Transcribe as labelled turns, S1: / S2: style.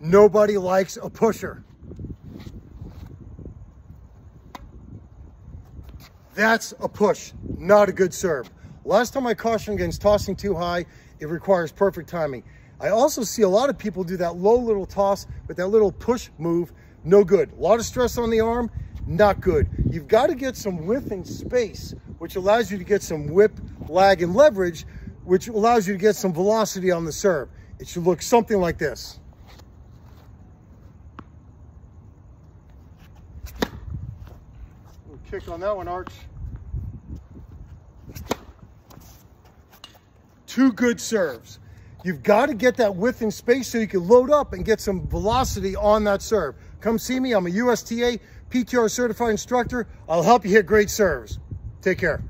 S1: Nobody likes a pusher. That's a push, not a good serve. Last time I cautioned against tossing too high, it requires perfect timing. I also see a lot of people do that low little toss with that little push move, no good. A lot of stress on the arm, not good. You've got to get some width and space, which allows you to get some whip, lag, and leverage, which allows you to get some velocity on the serve. It should look something like this. Kick on that one, Arch. Two good serves. You've got to get that width and space so you can load up and get some velocity on that serve. Come see me. I'm a USTA PTR certified instructor. I'll help you hit great serves. Take care.